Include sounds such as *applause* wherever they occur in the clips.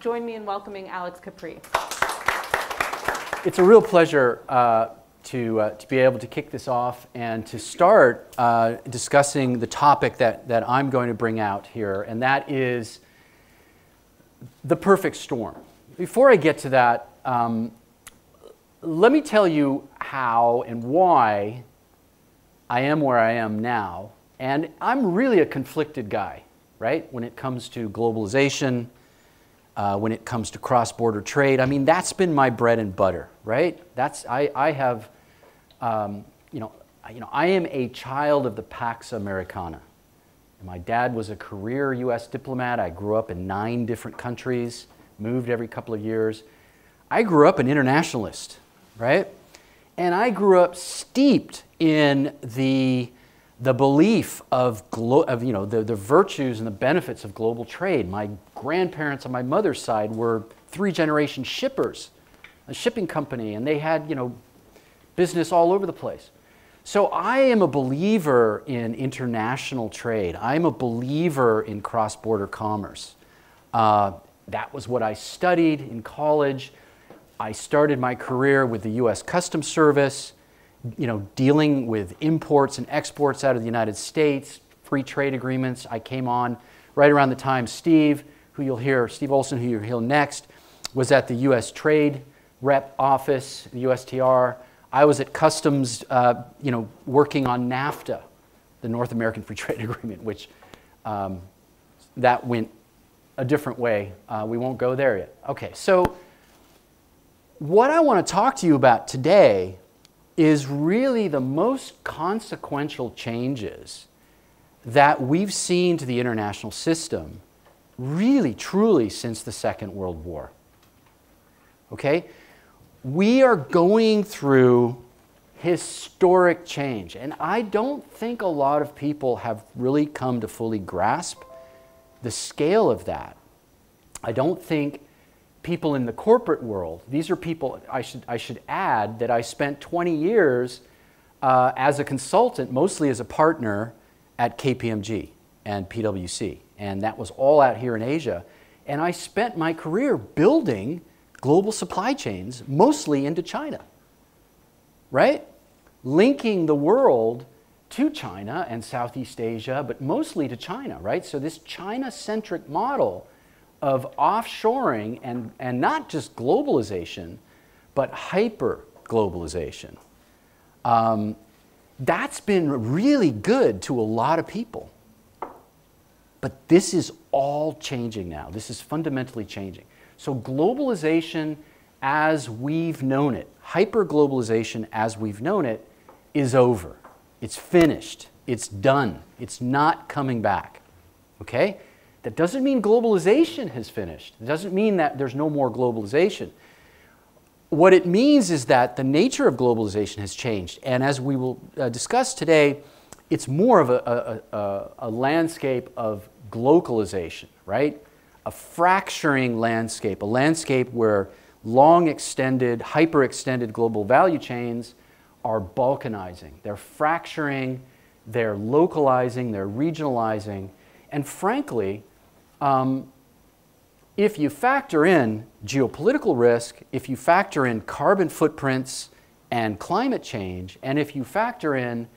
join me in welcoming Alex Capri. It's a real pleasure uh, to, uh, to be able to kick this off and to start uh, discussing the topic that, that I'm going to bring out here, and that is the perfect storm. Before I get to that, um, let me tell you how and why I am where I am now. And I'm really a conflicted guy, right? When it comes to globalization, uh, when it comes to cross-border trade. I mean, that's been my bread and butter, right? That's I, I have, um, you know, you know, I am a child of the Pax Americana. My dad was a career U.S. diplomat. I grew up in nine different countries, moved every couple of years. I grew up an internationalist, right? And I grew up steeped in the the belief of, of you know, the, the virtues and the benefits of global trade. My grandparents on my mother's side were three generation shippers, a shipping company, and they had you know, business all over the place. So I am a believer in international trade. I'm a believer in cross border commerce. Uh, that was what I studied in college. I started my career with the US Customs Service you know, dealing with imports and exports out of the United States, free trade agreements. I came on right around the time Steve, who you'll hear, Steve Olson, who you'll hear next, was at the U.S. Trade Rep Office, the USTR. I was at Customs, uh, you know, working on NAFTA, the North American *laughs* Free Trade Agreement, which um, that went a different way. Uh, we won't go there yet. Okay, so what I want to talk to you about today is really the most consequential changes that we've seen to the international system really truly since the Second World War. Okay? We are going through historic change, and I don't think a lot of people have really come to fully grasp the scale of that. I don't think people in the corporate world. These are people, I should, I should add that I spent 20 years uh, as a consultant, mostly as a partner at KPMG and PwC. And that was all out here in Asia. And I spent my career building global supply chains, mostly into China, right? Linking the world to China and Southeast Asia, but mostly to China, right? So this China-centric model of offshoring and, and not just globalization, but hyper globalization. Um, that's been really good to a lot of people. But this is all changing now. This is fundamentally changing. So, globalization as we've known it, hyper globalization as we've known it, is over. It's finished. It's done. It's not coming back. Okay? That doesn't mean globalization has finished. It doesn't mean that there's no more globalization. What it means is that the nature of globalization has changed. And as we will uh, discuss today, it's more of a, a, a, a landscape of globalization, right? A fracturing landscape, a landscape where long extended, hyper extended global value chains are balkanizing. They're fracturing, they're localizing, they're regionalizing, and frankly, um, if you factor in geopolitical risk, if you factor in carbon footprints and climate change, and if you factor in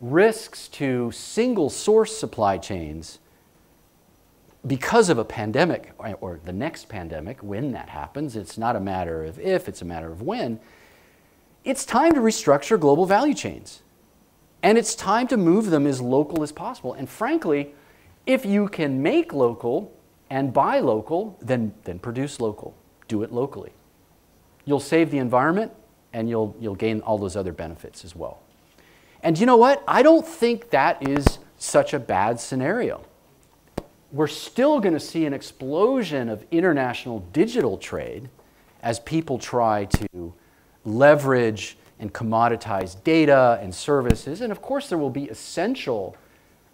risks to single source supply chains because of a pandemic or the next pandemic, when that happens, it's not a matter of if, it's a matter of when, it's time to restructure global value chains. And it's time to move them as local as possible. And frankly, if you can make local and buy local, then, then produce local. Do it locally. You'll save the environment and you'll, you'll gain all those other benefits as well. And you know what? I don't think that is such a bad scenario. We're still going to see an explosion of international digital trade as people try to leverage and commoditize data and services. And of course, there will be essential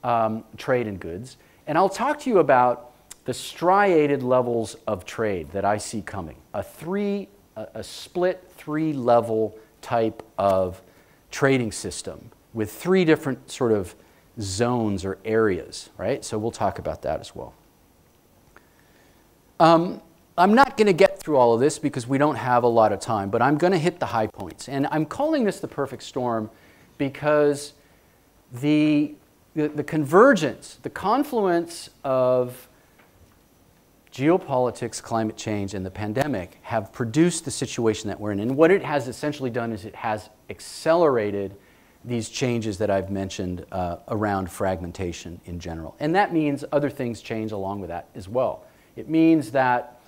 um, trade in goods. And I'll talk to you about the striated levels of trade that I see coming. A three, a, a split three level type of trading system with three different sort of zones or areas, right? So we'll talk about that as well. Um, I'm not going to get through all of this because we don't have a lot of time, but I'm going to hit the high points. And I'm calling this the perfect storm because the, the, the convergence, the confluence of geopolitics, climate change, and the pandemic have produced the situation that we're in. And what it has essentially done is it has accelerated these changes that I've mentioned uh, around fragmentation in general. And that means other things change along with that as well. It means that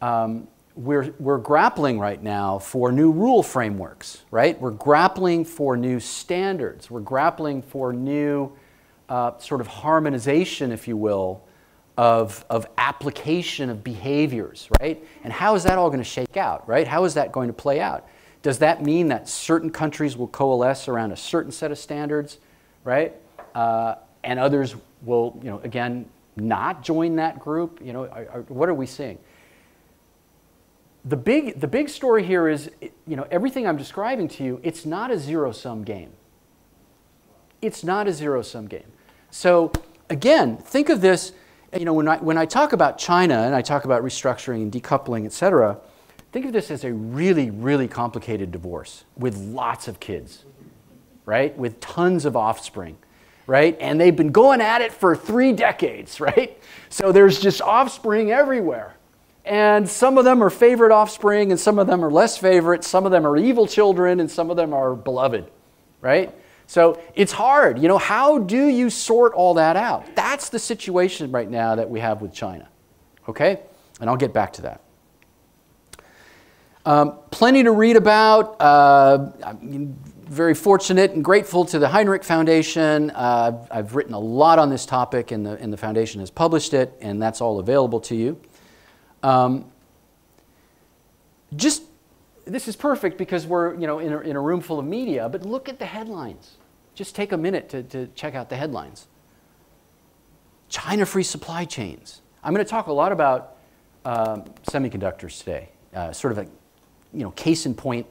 um, we're, we're grappling right now for new rule frameworks, right? We're grappling for new standards. We're grappling for new uh, sort of harmonization, if you will, of, of application of behaviors, right? And how is that all going to shake out, right? How is that going to play out? Does that mean that certain countries will coalesce around a certain set of standards, right? Uh, and others will, you know, again, not join that group? You know, are, are, what are we seeing? The big, the big story here is, you know, everything I'm describing to you, it's not a zero-sum game. It's not a zero-sum game. So again, think of this, you know, when I, when I talk about China and I talk about restructuring and decoupling, et cetera, Think of this as a really, really complicated divorce with lots of kids, right? With tons of offspring, right? And they've been going at it for three decades, *laughs* right? So there's just offspring everywhere. And some of them are favorite offspring, and some of them are less favorite. Some of them are evil children, and some of them are beloved, right? So it's hard. You know, how do you sort all that out? That's the situation right now that we have with China, okay? And I'll get back to that. Um, plenty to read about. Uh, I'm very fortunate and grateful to the Hinrich Foundation. Uh, I've written a lot on this topic, and the, and the foundation has published it, and that's all available to you. Um, just this is perfect because we're you know in a, in a room full of media, but look at the headlines. Just take a minute to, to check out the headlines. China free supply chains. I'm going to talk a lot about um, semiconductors today, uh, sort of a you know, case in point,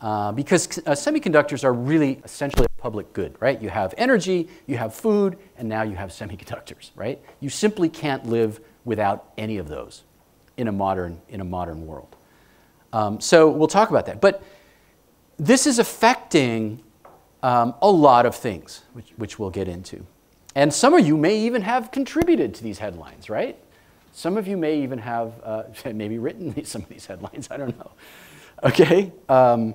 uh, because uh, semiconductors are really essentially a public good, right? You have energy, you have food, and now you have *laughs* semiconductors, right? You simply can't live without any of those in a modern, in a modern world. Um, so we'll talk about that. But this is affecting um, a lot of things, which, which we'll get into. And some of you may even have contributed to these headlines, right? Some of you may even have uh, *laughs* maybe written *laughs* some of these headlines, I don't know. Okay? Um,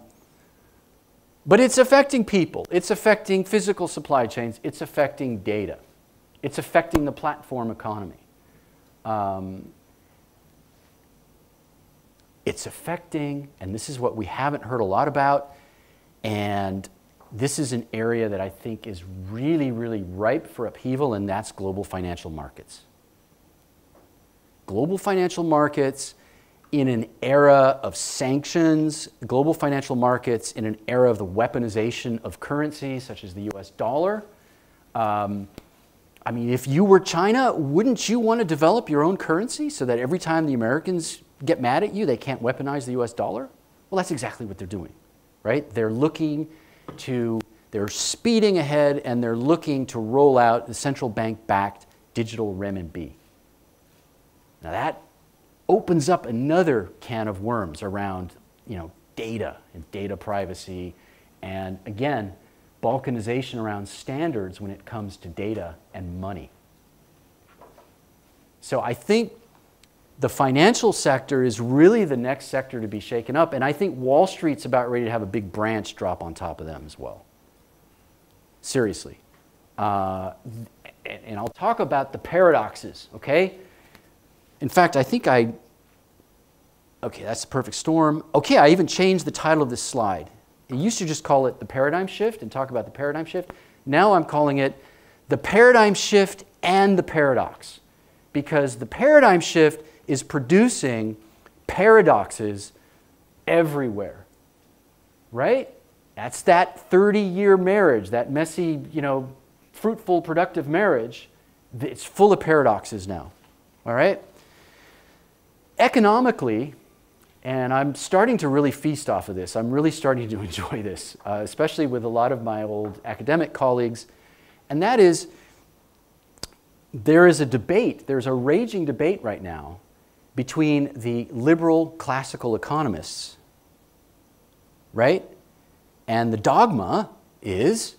but it's affecting people. It's affecting physical supply chains. It's affecting data. It's affecting the platform economy. Um, it's affecting, and this is what we haven't heard a lot about, and this is an area that I think is really, really ripe for upheaval, and that's global financial markets. Global financial markets in an era of sanctions, global financial markets, in an era of the weaponization of currencies such as the US dollar. Um, I mean, if you were China, wouldn't you want to develop your own currency so that every time the Americans get mad at you, they can't weaponize the US dollar? Well, that's exactly what they're doing, right? They're looking to, they're speeding ahead and they're looking to roll out the central bank backed digital renminbi. Now, that opens up another can of worms around you know, data and data privacy and again, balkanization around standards when it comes to data and money. So I think the financial sector is really the next sector to be shaken up, and I think Wall Street's about ready to have a big branch drop on top of them as well. Seriously. Uh, and I'll talk about the paradoxes, okay? In fact, I think I, okay, that's the perfect storm. Okay, I even changed the title of this slide. I used to just call it the paradigm shift and talk about the paradigm shift. Now I'm calling it the paradigm shift and the paradox because the paradigm shift is producing paradoxes everywhere, right? That's that 30 year marriage, that messy, you know, fruitful, productive marriage. It's full of paradoxes now, all right? economically, and I'm starting to really feast off of this. I'm really starting to *laughs* enjoy this, uh, especially with a lot of my old academic colleagues. And that is, there is a debate, there's a raging debate right now between the liberal classical economists, right? And the dogma is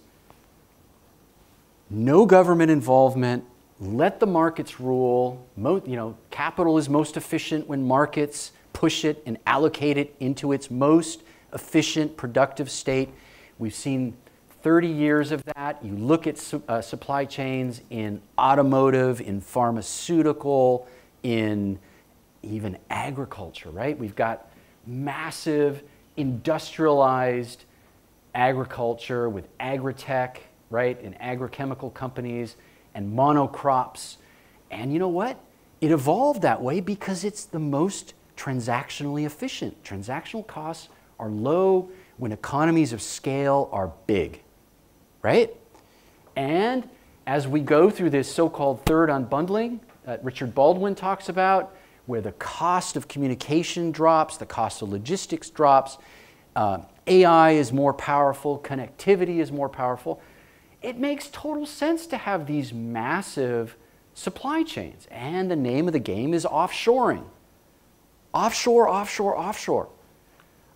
no government involvement, let the markets rule. You know, capital is most efficient when markets push it and allocate it into its most efficient, productive state. We've seen 30 years of that. You look at su uh, supply chains in automotive, in pharmaceutical, in even agriculture, right? We've got massive industrialized agriculture with agritech, right, and agrochemical companies and monocrops. And you know what? It evolved that way because it's the most transactionally efficient. Transactional costs are low when economies of scale are big, right? And as we go through this so called third unbundling that Richard Baldwin talks about, where the cost of communication drops, the cost of logistics drops, uh, AI is more powerful, connectivity is more powerful. It makes total sense to have these massive supply chains. And the name of the game is offshoring. Offshore, offshore, offshore.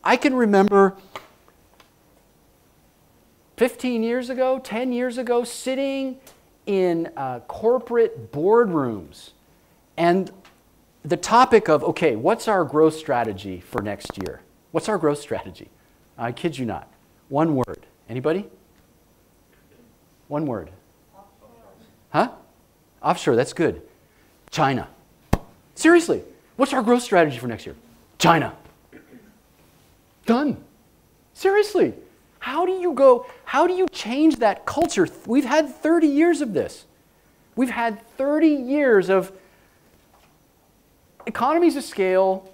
I can remember 15 years ago, 10 years ago, sitting in uh, corporate boardrooms and the topic of, okay, what's our growth strategy for next year? What's our growth strategy? I kid you not. One word. Anybody? One word. Huh? Offshore, that's good. China. Seriously, what's our growth strategy for next year? China. Done. Seriously. How do you go, how do you change that culture? We've had 30 years of this. We've had 30 years of economies of scale,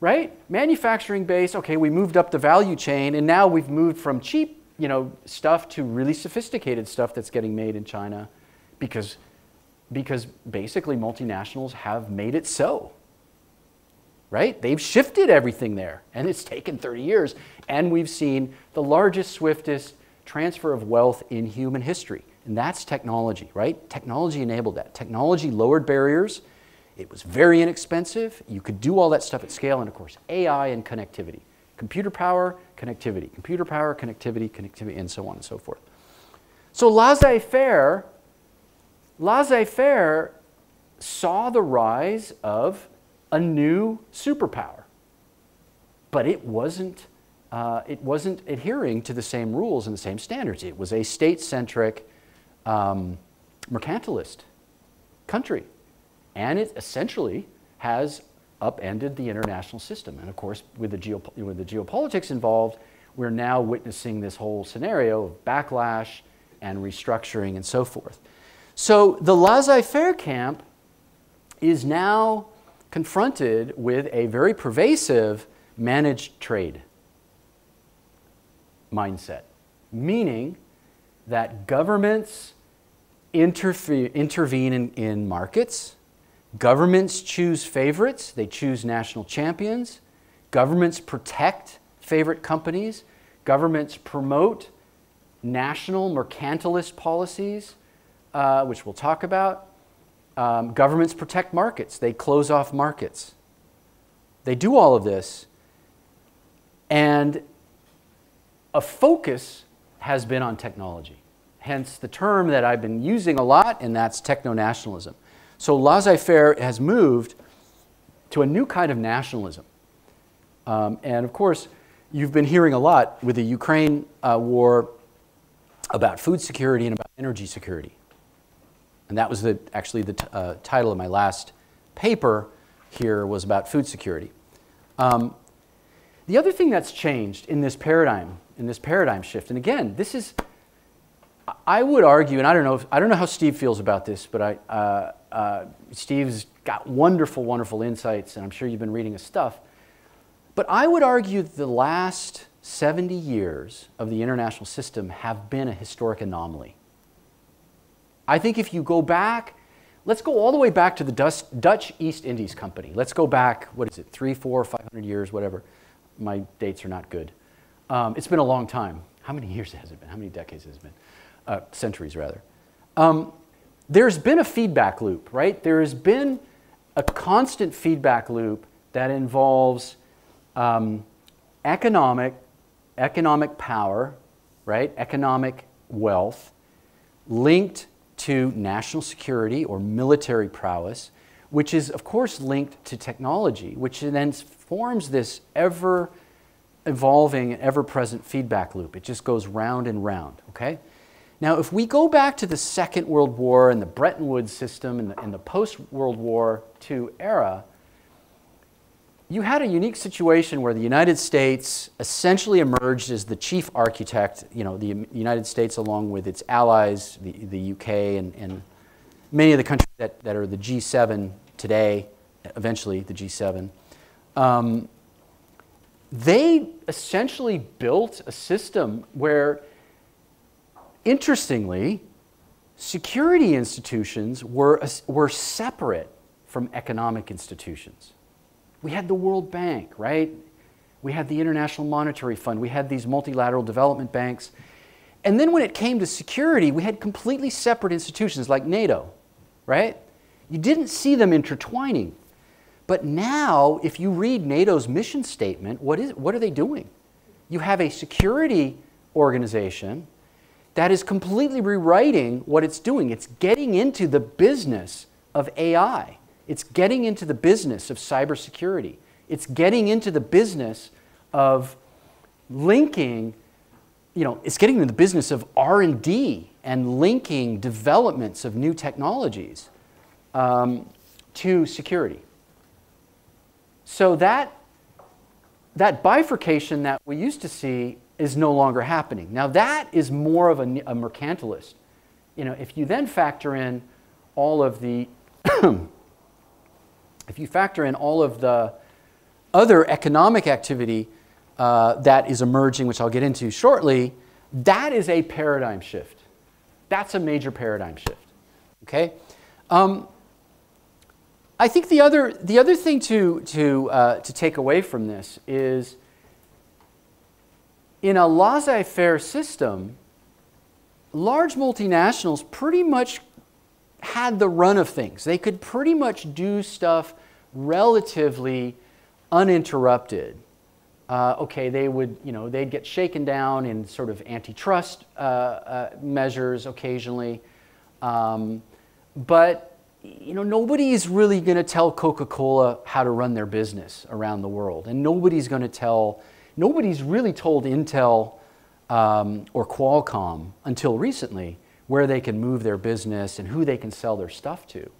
right? Manufacturing base, okay, we moved up the value chain, and now we've moved from cheap, you know, stuff to really sophisticated stuff that's getting made in China because, because basically multinationals have made it so. Right? They've shifted everything there, and it's taken 30 years, and we've seen the largest, swiftest transfer of wealth in human history. And that's technology, right? Technology enabled that. Technology lowered barriers it was very inexpensive. You could do all that stuff at scale, and of course, AI and connectivity. Computer power, connectivity. Computer power, connectivity, connectivity, and so on and so forth. So laissez-faire, laissez-faire saw the rise of a new superpower. But it wasn't, uh, it wasn't adhering to the same rules and the same standards. It was a state-centric, um, mercantilist country. And it essentially has upended the international system. And of course, with the, with the geopolitics involved, we're now witnessing this whole scenario of backlash and restructuring and so forth. So the laissez-faire camp is now confronted with a very pervasive managed trade mindset, meaning that governments intervene in, in markets, Governments choose favorites, they choose national champions. Governments protect favorite companies. Governments promote national mercantilist policies, uh, which we'll talk about. Um, governments protect markets, they close off markets. They do all of this, and a focus has been on technology. Hence the term that I've been using a lot, and that's techno nationalism. So laissez-faire has moved to a new kind of nationalism. Um, and of course, you've been hearing a lot with the Ukraine uh, war about food security and about energy security. And that was the, actually the uh, title of my last paper here was about food security. Um, the other thing that's changed in this paradigm, in this paradigm shift, and again, this is, I would argue, and I don't know, if, I don't know how Steve feels about this, but I, uh, uh, Steve's got wonderful, wonderful insights, and I'm sure you've been reading his stuff. But I would argue the last 70 years of the international system have been a historic anomaly. I think if you go back, let's go all the way back to the Dutch East Indies Company. Let's go back, what is it, three, four, 500 years, whatever. My dates are not good. Um, it's been a long time. How many years has it been? How many decades has it been? Uh, centuries, rather. Um, there's been a feedback loop, right? There has been a constant feedback loop that involves um, economic, economic power, right? Economic wealth linked to national security or military prowess, which is, of course, linked to technology, which then forms this ever evolving ever present feedback loop. It just goes round and round, okay? Now, if we go back to the Second World War and the Bretton Woods system and the, the post World War II era, you had a unique situation where the United States essentially emerged as the chief architect, you know, the United States along with its allies, the, the UK and, and many of the countries that, that are the G7 today, eventually the G7. Um, they essentially built a system where, interestingly, security institutions were, were separate from economic institutions. We had the World Bank, right? We had the International Monetary Fund. We had these multilateral development banks. And then when it came to security, we had completely separate institutions like NATO, right? You didn't see them intertwining. But now, if you read NATO's mission statement, what, is, what are they doing? You have a security organization that is completely rewriting what it's doing. It's getting into the business of AI. It's getting into the business of cybersecurity. It's getting into the business of linking, you know, it's getting into the business of R&D and linking developments of new technologies um, to security. So that, that bifurcation that we used to see is no longer happening. Now that is more of a, a mercantilist. You know, if you then factor in all of the *clears throat* if you factor in all of the other economic activity uh, that is emerging, which I'll get into shortly, that is a paradigm shift. That's a major paradigm shift. Okay? Um, I think the other, the other thing to, to, uh, to take away from this is in a laissez faire system, large multinationals pretty much had the run of things. They could pretty much do stuff relatively uninterrupted. Uh, okay, they would, you know, they'd get shaken down in sort of antitrust uh, uh, measures occasionally. Um, but, you know, nobody's really going to tell Coca-Cola how to run their business around the world. And nobody's going to tell, nobody's really told Intel um, or Qualcomm until recently where they can move their business and who they can sell their stuff to.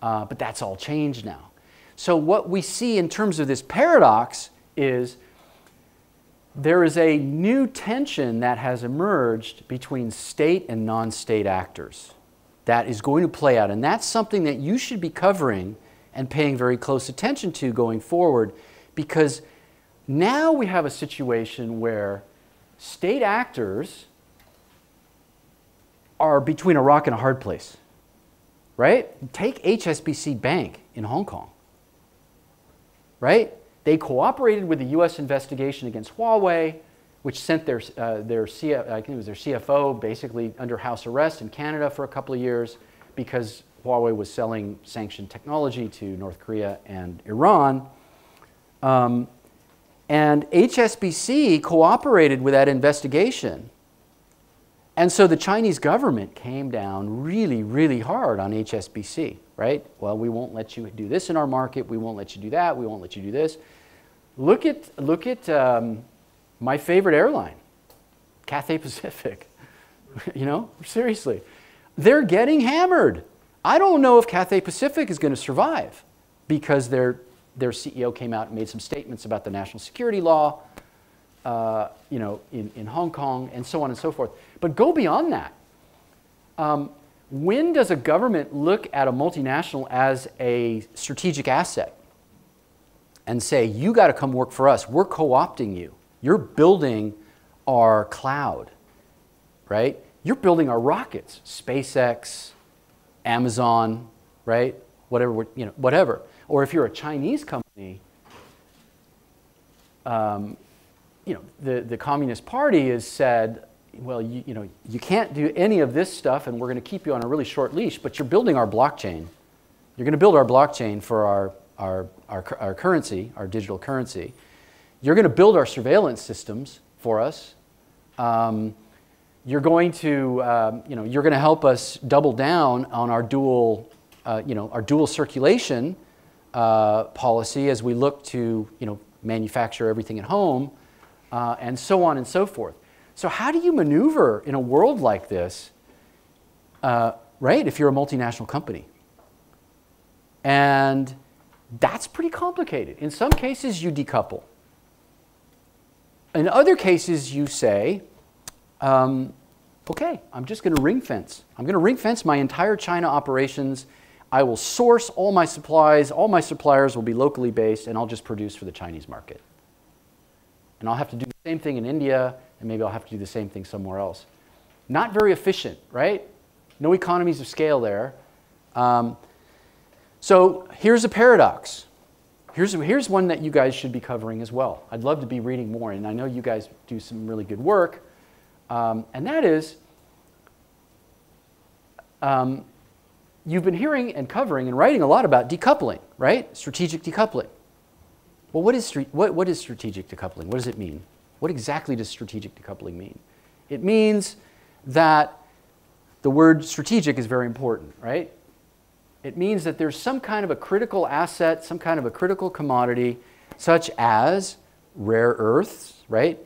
Uh, but that's all changed now. So, what we see in terms of this paradox is there is a new tension that has emerged between state and non state actors that is going to play out. And that's something that you should be covering and paying very close attention to going forward because now we have a situation where state actors are between a rock and a hard place, right? Take HSBC Bank in Hong Kong, right? They cooperated with the U.S. investigation against Huawei, which sent their, uh, their, CF, I think it was their CFO basically under house arrest in Canada for a couple of years because Huawei was selling sanctioned technology to North Korea and Iran. Um, and HSBC cooperated with that investigation and so the Chinese government came down really, really hard on HSBC, right? Well, we won't let you do this in our market. We won't let you do that. We won't let you do this. Look at, look at um, my favorite airline, Cathay Pacific. *laughs* you know, seriously. They're getting hammered. I don't know if Cathay Pacific is going to survive because their, their CEO came out and made some statements about the national security law uh, you know, in, in Hong Kong, and so on and so forth. But go beyond that. Um, when does a government look at a multinational as a strategic asset and say, you got to come work for us? We're co opting you. You're building our cloud, right? You're building our rockets, SpaceX, Amazon, right? Whatever, you know, whatever. Or if you're a Chinese company, um, you know, the, the Communist Party has said, well, you, you know, you can't do any of this stuff and we're going to keep you on a really short leash, but you're building our blockchain, You're going to build our blockchain for our, our, our, our currency, our digital currency. You're going to build our surveillance systems for us. Um, you're going to, um, you know, you're going to help us double down on our dual, uh, you know, our dual circulation uh, policy as we look to, you know, manufacture everything at home, uh, and so on and so forth. So how do you maneuver in a world like this, uh, right? If you're a multinational company, and that's pretty complicated. In some cases, you decouple. In other cases, you say, um, okay, I'm just going to ring fence. I'm going to ring fence my entire China operations. I will source all my supplies. All my suppliers will be locally based, and I'll just produce for the Chinese market. And I'll have to do the same thing in India, and maybe I'll have to do the same thing somewhere else. Not very efficient, right? No economies of scale there. Um, so here's a paradox. Here's, here's one that you guys should be covering as well. I'd love to be reading more, and I know you guys do some really good work. Um, and that is, um, you've been hearing and covering and writing a lot about decoupling, right? Strategic decoupling. Well, what is, what, what is strategic decoupling? What does it mean? What exactly does strategic decoupling mean? It means that the word strategic is very important, right? It means that there's some kind of a critical asset, some kind of a critical commodity, such as rare earths, right?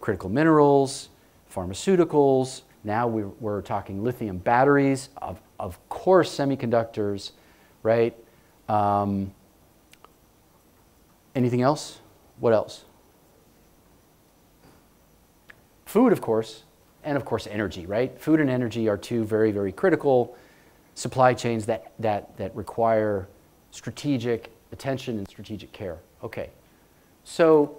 Critical minerals, pharmaceuticals. Now we're, we're talking lithium batteries, of, of course, semiconductors, right? Um, anything else? What else? Food, of course, and of course, energy, right? Food and energy are two very, very critical supply chains that, that, that require strategic attention and strategic care. Okay. So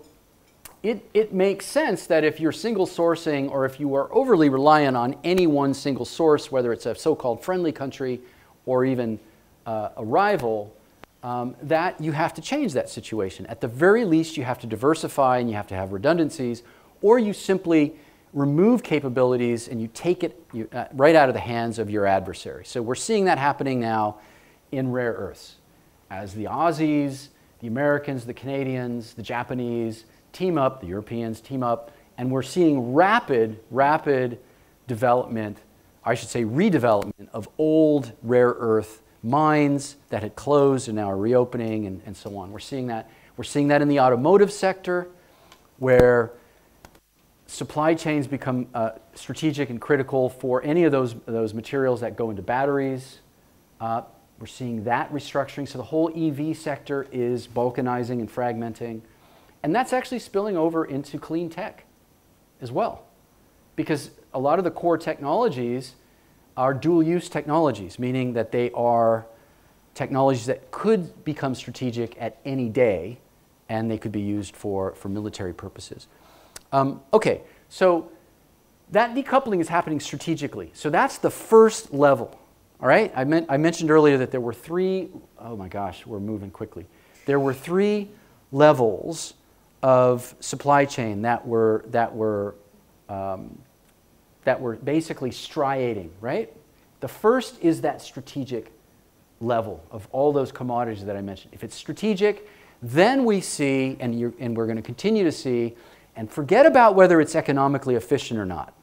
it, it makes sense that if you're single sourcing or if you are overly reliant on any one single source, whether it's a so called friendly country or even uh, a rival, um, that you have to change that situation. At the very least, you have to diversify and you have to have redundancies, or you simply remove capabilities and you take it you, uh, right out of the hands of your adversary. So we're seeing that happening now in rare earths as the Aussies, the Americans, the Canadians, the Japanese team up, the Europeans team up, and we're seeing rapid, rapid development, I should say redevelopment of old rare earth mines that had closed and now are reopening and, and so on. We're seeing that. We're seeing that in the automotive sector where supply chains become uh, strategic and critical for any of those, those materials that go into batteries. Uh, we're seeing that restructuring. So the whole EV sector is balkanizing and fragmenting. And that's actually spilling over into clean tech as well. Because a lot of the core technologies are dual use technologies, meaning that they are technologies that could become strategic at any day and they could be used for, for military purposes. Um, okay, so that decoupling is happening strategically. So that's the first level. All right, I, meant, I mentioned earlier that there were three, oh my gosh, we're moving quickly. There were three levels of supply chain that were, that were, um, that were basically striating, right? The first is that strategic level of all those commodities that I mentioned. If it's strategic, then we see, and, and we're going to continue to see, and forget about whether it's economically efficient or not.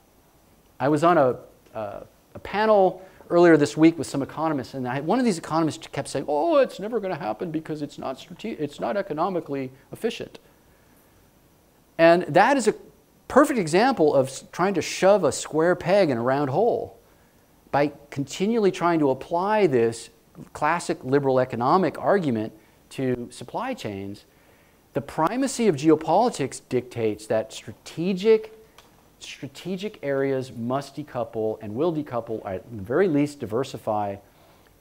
I was on a, a panel earlier this week with some economists, and I, one of these economists kept saying, "Oh, it's never going to happen because it's not it's not economically efficient." And that is a perfect example of trying to shove a square peg in a round hole by continually trying to apply this classic liberal economic argument to supply chains the primacy of geopolitics dictates that strategic, strategic areas must decouple and will decouple, or at the very least diversify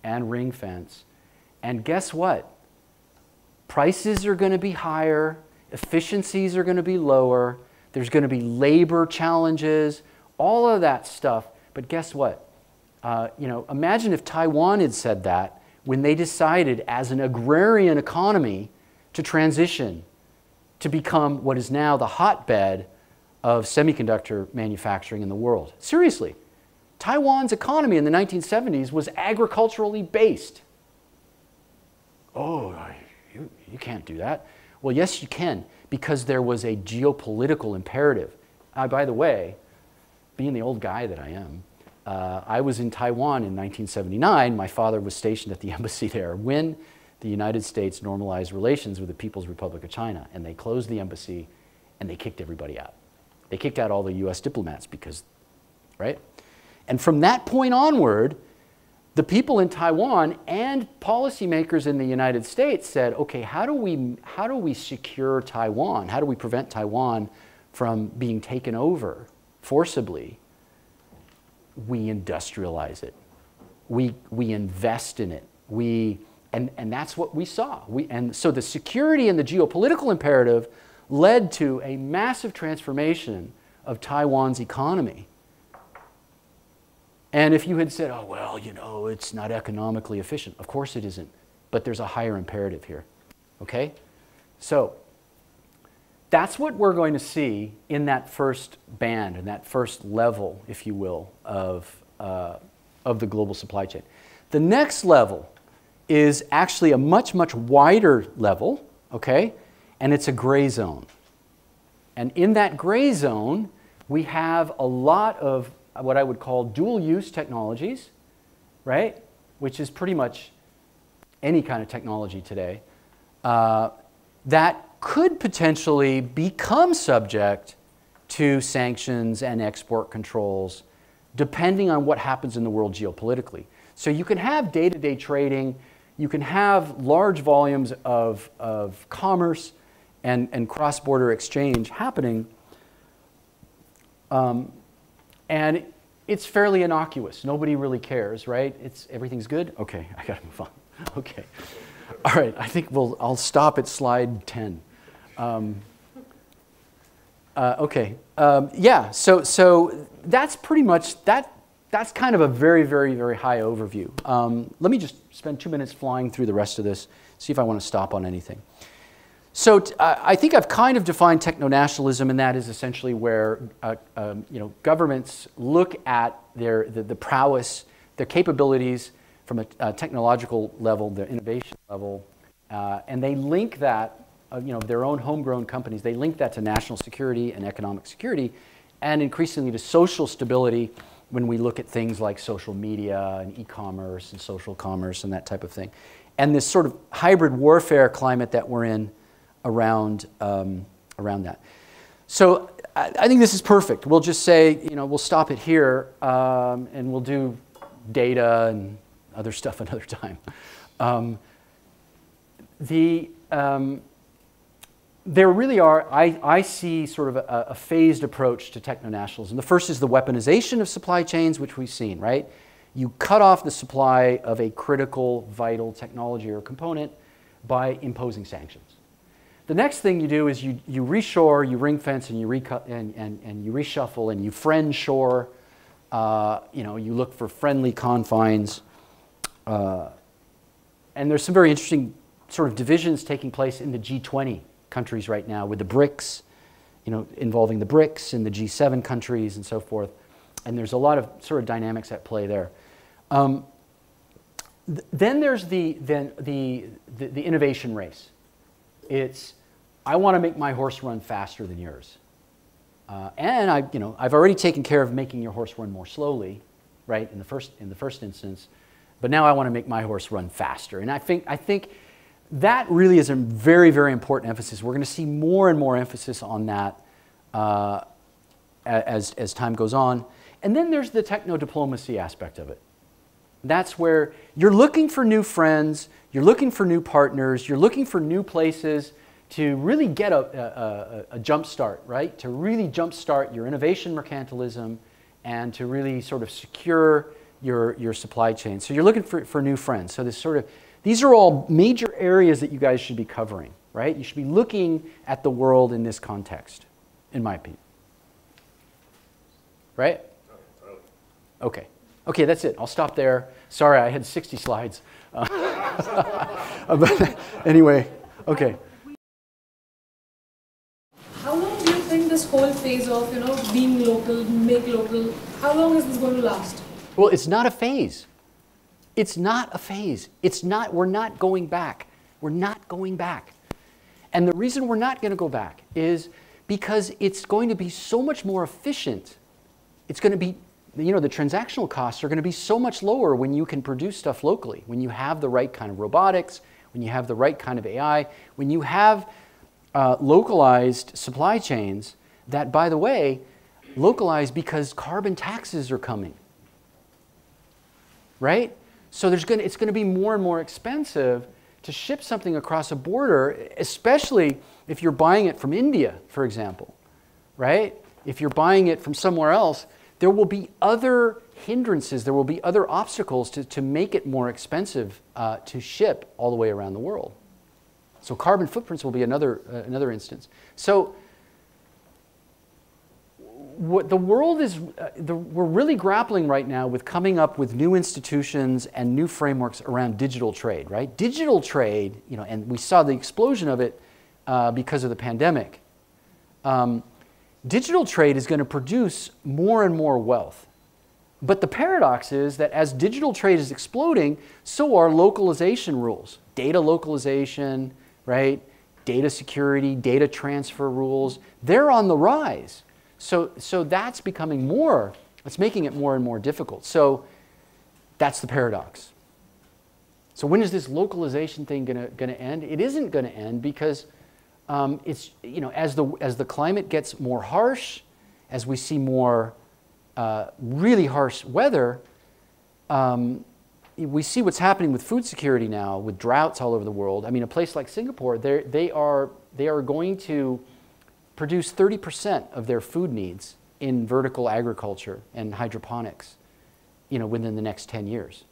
and ring fence. And guess what? Prices are going to be higher, efficiencies are going to be lower, there's going to be labor challenges, all of that stuff. But guess what? Uh, you know, imagine if Taiwan had said that when they decided as an agrarian economy to transition to become what is now the hotbed of semiconductor manufacturing in the world. Seriously, Taiwan's economy in the 1970s was agriculturally based. oh, you, you can't do that. Well, yes, you can, because there was a geopolitical imperative. Uh, by the way, being the old guy that I am, uh, I was in Taiwan in 1979. My father was stationed at the *laughs* embassy there when the United States normalized relations with the People's Republic of China, and they closed the embassy and they kicked everybody out. They kicked out all the US diplomats because, right? And from that point onward, the people in Taiwan and policymakers in the United States said, okay, how do we, how do we secure Taiwan? How do we prevent Taiwan from being taken over forcibly? We industrialize it. We, we invest in it. We, and, and that's what we saw. We, and so the security and the geopolitical imperative led to a massive transformation of Taiwan's economy. And if you had said, oh, well, you know, it's not economically efficient, of course it isn't, but there's a higher imperative here. Okay? So, that's what we're going to see in that first band, in that first level, if you will, of, uh, of the global supply chain. The next level is actually a much, much wider level, okay? And it's a gray zone. And in that gray zone, we have a lot of what I would call dual use technologies, right? Which is pretty much any kind of technology today, uh, that could potentially become subject to sanctions and export controls depending on what happens in the world geopolitically. So you can have day to day trading, you can have large volumes of, of commerce and, and cross border exchange happening. Um, and it's fairly innocuous. Nobody really cares, right? It's, everything's good? Okay, *laughs* I gotta move on. Okay. All right, I think we'll, I'll stop at slide 10. Um, uh, okay, um, yeah, so, so that's pretty much, that, that's kind of a very, very, very high overview. Um, let me just spend two minutes flying through the rest of this, see if I want to stop on anything. So I think I've kind of defined techno-nationalism, and that is essentially where uh, um, you know, governments look at their, the, the prowess, their capabilities from a, a, technological level, their innovation level, uh, and they link that, uh, you know, their own homegrown companies, they link that to national security and economic security, and increasingly to social stability when we look at things like social media and e-commerce and social commerce and that type of thing. And this sort of hybrid warfare climate that we're in around, um, around that. So I, I, think this is perfect. We'll just say, you know, we'll stop it here um, and we'll do data and other stuff *laughs* another time. Um, the, um, there really are, I, I see sort of a, a phased approach to techno-nationalism. The first is the weaponization of supply chains, which we've seen, right? You cut off the supply of a critical, vital technology or component by imposing sanctions. The next thing you do is you, you reshore, you ring fence, and you, recut, and, and, and you reshuffle, and you friend shore. Uh, you know, you look for friendly confines. Uh, and there's some very interesting sort of divisions taking place in the G20 countries right now with the BRICS, you know, involving the BRICS and the G7 countries and so forth. And there's a lot of sort of dynamics at play there. Um, th then there's the, then the, the, the innovation race. It's I want to make my horse run faster than yours. Uh, and I, you know, I've already taken care of making your horse run more slowly, right, in the first, in the first instance. But now I want to make my horse run faster. And I think, I think that really is a very, very important emphasis. We're going to see more and more emphasis on that uh, as, as time goes on. And then there's the techno diplomacy aspect of it. That's where you're looking for new friends, you're looking for new partners, you're looking for new places to really get a, a, a jump start, right? To really jump start your innovation mercantilism and to really sort of secure your, your supply chain. So you're looking for, for new friends. So this sort of, these are all major areas that you guys should be covering, right? You should be looking at the world in this context, in my opinion. Right? Okay. Okay, that's it. I'll stop there. Sorry, I had 60 slides. *laughs* Uh, anyway, okay. this whole phase of you know being local, make local, how long is this going to last? Well, it's not a phase. It's not a phase. It's not. We're not going back. We're not going back. And the reason we're not going to go back is because it's going to be so much more efficient. It's going to be, you know, the transactional costs are going to be so much lower when you can produce stuff locally, when you have the right kind of robotics, when you have the right kind of AI, when you have uh, localized supply chains that, by the way, localized because carbon taxes are coming. Right? So there's gonna, it's going to be more and more expensive to ship something across a border, especially if you're buying it from India, for example. Right? If you're buying it from somewhere else, there will be other hindrances, there will be other obstacles to, to make it more expensive uh, to ship all the way around the world. So carbon footprints will be another, uh, another instance. So what the world is, uh, the, we're really grappling right now with coming up with new institutions and new frameworks around digital trade, right? Digital trade, you know, and we saw the explosion of it uh, because of the pandemic. Um, digital trade is going to produce more and more wealth. But the paradox is that as digital trade is exploding, so are localization rules, data localization, right? Data security, data transfer rules, they're on the rise. So, so that's becoming more, it's making it more and more difficult. So that's the paradox. So when is this localization thing going to gonna end? It isn't going to end because um, it's, you know, as the, as the climate gets more harsh, as we see more uh, really harsh weather, um, we see what's happening with food security now, with droughts all over the world. I mean, a place like Singapore, they are, they are going to produce 30% of their food needs in vertical agriculture and hydroponics you know, within the next 10 years.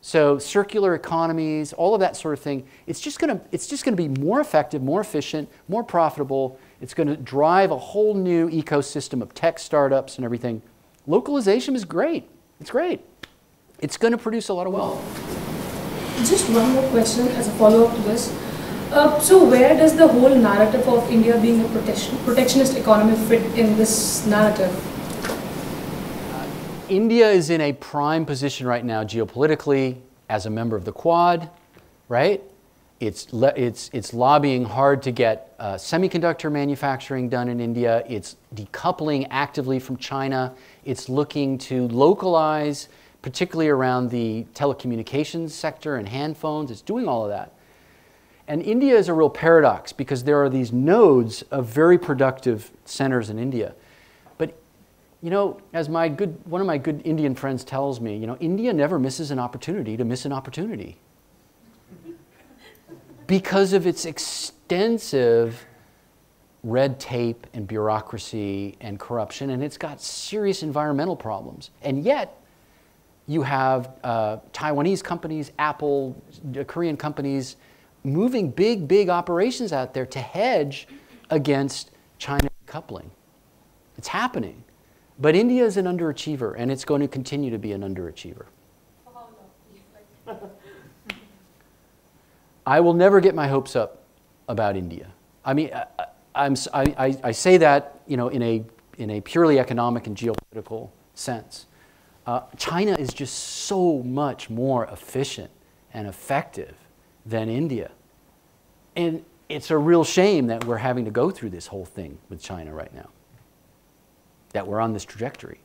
So circular economies, all of that sort of thing, it's just to, it's just to be more effective, more efficient, more profitable. It's going to drive a whole new ecosystem of tech startups and everything. Localization is great. It's great. It's going to produce a lot of wealth. Just one more question as a follow-up to this. Uh, so where does the whole narrative of India being a protection, protectionist economy fit in this narrative? Uh, India is in a prime position right now geopolitically as a member of the Quad, right? It's, it's, it's lobbying hard to get uh, semiconductor manufacturing done in India. It's decoupling actively from China. It's looking to localize, particularly around the telecommunications sector and hand phones. It's doing all of that. And India is a real paradox because there are these nodes of very productive centers in India. But, you know, as my good, one of my good Indian friends tells me, you know, India never misses an opportunity to miss an opportunity because of its extensive red tape and bureaucracy and corruption, and it's got serious environmental problems. And yet, you have uh, Taiwanese companies, Apple, Korean companies, moving big, big operations out there to hedge against China coupling. It's happening. But India is an underachiever, and it's going to continue to be an underachiever. I will never get my hopes up about India. I mean, I, I'm, I, I say that you know, in, a, in a purely economic and geopolitical sense. Uh, China is just so much more efficient and effective than India. And it's a real shame that we're having to go through this whole thing with China right now, that we're on this trajectory.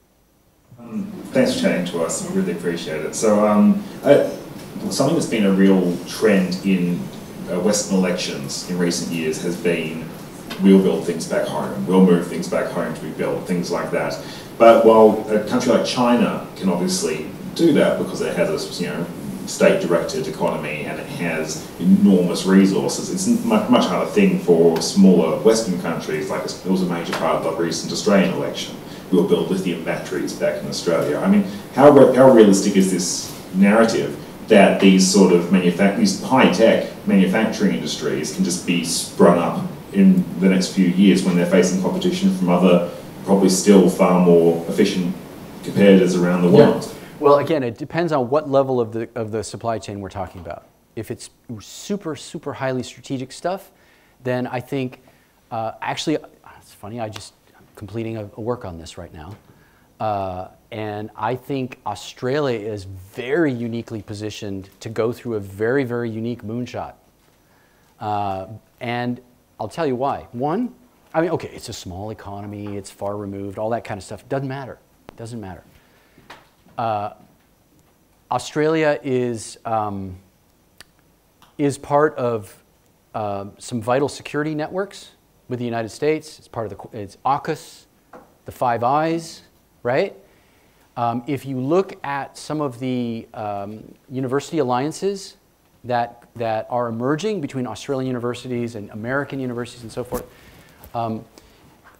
Um, thanks for chatting to us. We really appreciate it. So, um, I, something that's been a real trend in uh, Western elections in recent years has been we'll build things back home, we'll move things back home to be built, things like that. But while a country like China can obviously do that because it has a you know state-directed economy and it has enormous resources. It's a much, much harder thing for smaller Western countries, like it was a major part of the recent Australian election. We'll build lithium batteries back in Australia. I mean, how, how realistic is this narrative that these sort of manufact these high-tech manufacturing industries can just be sprung up in the next few years when they're facing competition from other, probably still far more efficient competitors around the world? Yeah. Well, again, it depends on what level of the, of the supply chain we're talking about. If it's super, super highly strategic stuff, then I think, uh, actually, it's funny, I just, I'm completing a, a, work on this right now. Uh, and I think Australia is very uniquely positioned to go through a very, very unique moonshot. Uh, and I'll tell you why. One, I mean, okay, it's a small economy, it's far removed, all that kind of stuff. Doesn't matter. Doesn't matter. Uh, Australia is, um, is part of uh, some vital security networks with the United States. It's part of the, it's AUKUS, the Five Eyes, right? Um, if you look at some of the um, university alliances that, that are emerging between Australian universities and American universities and so forth, um,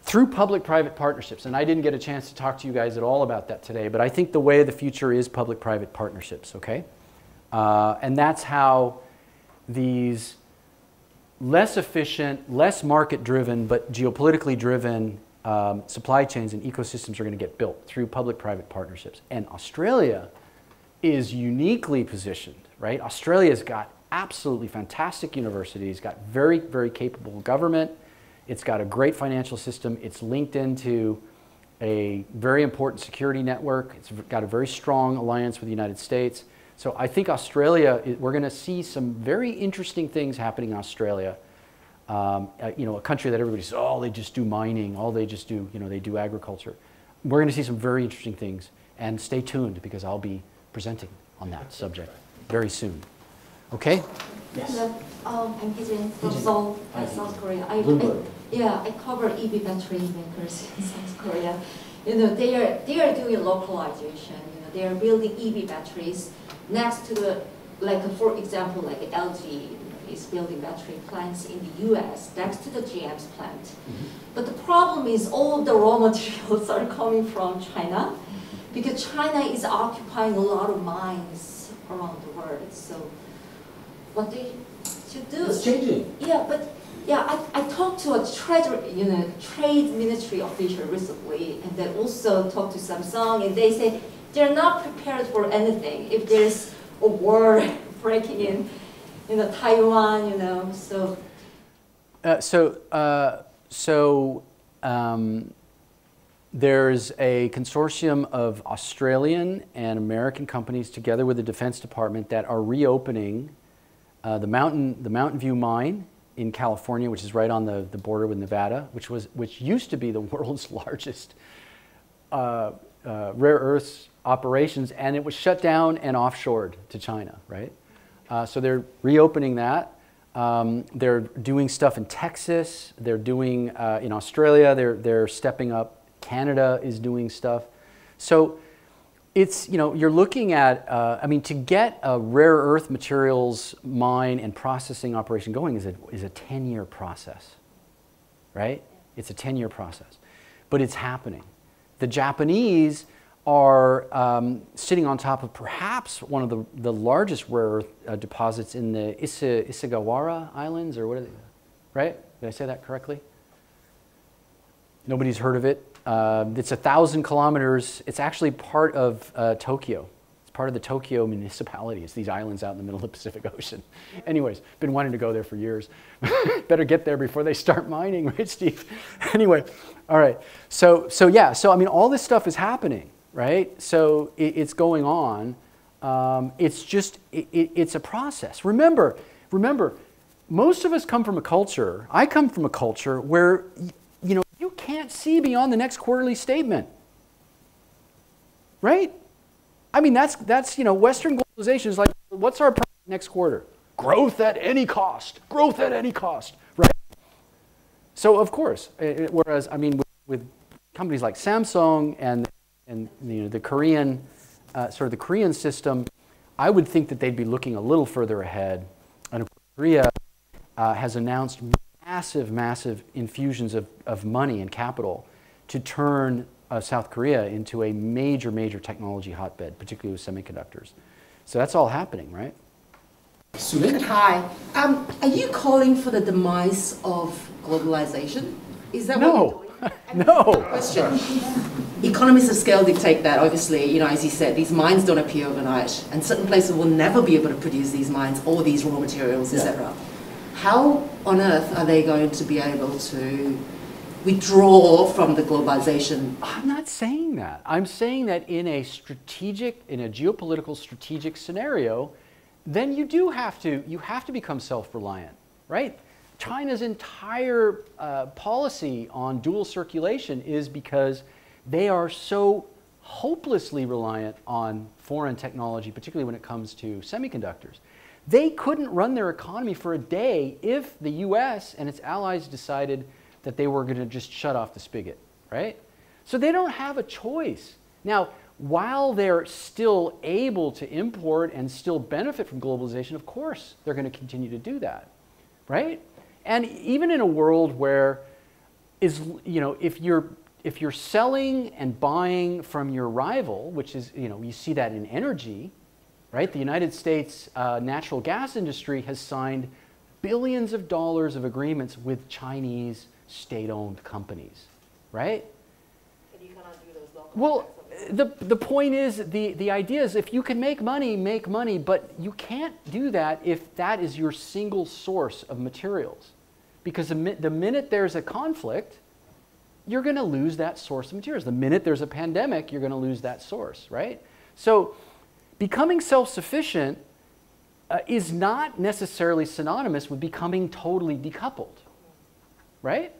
through public-private partnerships, and I didn't get a chance to talk to you guys at all about that today, but I think the way of the future is public-private partnerships, okay? Uh, and that's how these less efficient, less market-driven, but geopolitically driven um, supply chains and ecosystems are going to get built through public-private partnerships. And Australia is uniquely positioned, right? Australia's got absolutely fantastic universities, got very, very capable government, it's got a great financial system. It's linked into a very important security network. It's got a very strong alliance with the United States. So I think Australia, we're going to see some very interesting things happening in Australia. Um, uh, you know, a country that everybody says, oh, they just do mining, all they just do, you know, they do agriculture. We're going to see some very interesting things. And stay tuned because I'll be presenting on that subject very soon. Okay? Yes. Hello, um, I'm Hijin from Seoul, South Korea. I, I, yeah, I cover EV battery makers in *laughs* South Korea. You know, they are they are doing localization. You know, they are building EV batteries next to the like for example like LG is building battery plants in the U.S. next to the GM's plant. Mm -hmm. But the problem is all the raw *laughs* materials are coming from China because China is occupying a lot of mines around the world. So what they should do? It's changing. Yeah, but yeah, I, I talked to a treasury, you know, trade ministry official recently, and then also talked to Samsung, and they say they're not prepared for anything if there's a war *laughs* breaking in, you know, Taiwan, you know, so. Uh, so, uh, so um, there's a consortium of Australian and American companies together with the Defense Department that are reopening uh, the Mountain, the Mountain View mine in California, which is right on the, the border with Nevada, which, was, which used to be the *laughs* world's largest uh, uh, rare earths operations, and it was shut down and offshored to China, right? Uh, so they're reopening that. Um, they're doing stuff in Texas. They're doing uh, in Australia. They're, they're stepping up. Canada is doing stuff. So it's, you know, you're looking at, uh, I mean, to get a rare earth materials mine and processing operation going is a, is a 10 year process, right? It's a 10 year process. But it's happening. The Japanese are um, sitting on top of perhaps one of the, the largest rare earth uh, deposits in the Issa, Isagawara Islands, or what are they, right? Did I say that correctly? Nobody's heard of it. Uh, it's a thousand kilometers. It's actually part of uh, Tokyo. It's part of the Tokyo municipality. It's these islands out in the middle of the *laughs* Pacific Ocean. Anyways, been wanting to go there for years. *laughs* Better get there before they start *laughs* mining, right, Steve? anyway, all right. So, so yeah. So I mean, all this stuff is happening, right? So it, it's going on. Um, it's just it, it, it's a process. Remember, remember, most of us come from a culture. I come from a culture where can't see beyond the next quarterly statement. Right? I mean, that's, that's you know, Western globalization is like, what's our next quarter? Growth at any cost. Growth at any cost. Right? So, of course, it, whereas, I mean, with, with, companies like Samsung and, and you know, the Korean, uh, sort of the Korean system, I would think that they'd be looking a little further ahead. And Korea uh, has announced massive, massive infusions of, of money and capital to turn uh, South Korea into a major, major technology hotbed, particularly with semiconductors. So that's all happening, right? Hi. Um, are you calling for the demise of globalization? Is that no. what you're doing? *laughs* no. Question. Economies of scale dictate that, obviously, you know, as you said, these mines don't appear overnight, and certain places will never be able to produce these mines or these raw materials, etc. How on earth are they going to be able to withdraw from the globalization. I'm not saying that. I'm saying that in a strategic, in a geopolitical strategic scenario, then you do have to, you have to become self-reliant, right? China's entire uh, policy on dual circulation is because they are so hopelessly reliant on foreign technology, particularly when it comes to semiconductors. They couldn't run their economy for a day if the US and its allies decided that they were going to just shut off the spigot, right? So they don't have a choice. Now, while they're still able to import and still benefit from globalization, of course, they're going to continue to do that, right? And even in a world where is you know if you're if you're selling and buying from your rival, which is you know you see that in energy, right? The United States uh, natural gas industry has signed billions of dollars of agreements with Chinese state-owned companies, right? Well, the, the point is, the, the idea is if you can make money, make money, but you can't do that if that is your single source of materials. Because the, the minute there's a conflict, you're going to lose that source of materials. The minute there's a pandemic, you're going to lose that source, right? So becoming self-sufficient uh, is not necessarily synonymous with becoming totally decoupled, right?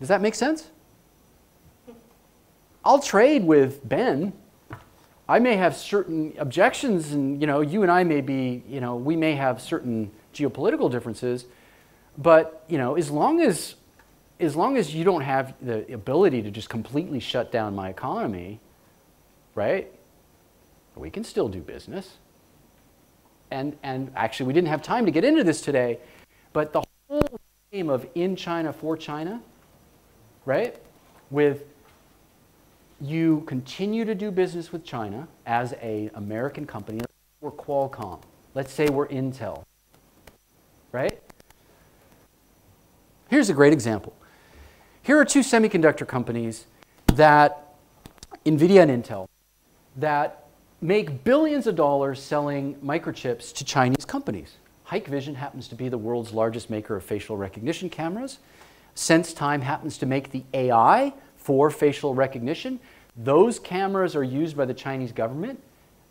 Does that make sense? I'll trade with Ben. I may have certain objections, and you know, you and I may be, you know, we may have certain geopolitical differences, but you know, as long as as long as you don't have the ability to just completely shut down my economy, right? We can still do business. And and actually, we didn't have time to get into this today, but the whole game of in China for China, right? With you continue to do business with China as an American company, we're Qualcomm, let's say we're Intel, right? Here's a great example. Here are two semiconductor companies that, NVIDIA and Intel, that make billions of dollars selling microchips to Chinese companies. Hikvision happens to be the world's largest maker of facial recognition cameras. SenseTime happens to make the AI for facial recognition. Those cameras are used by the Chinese government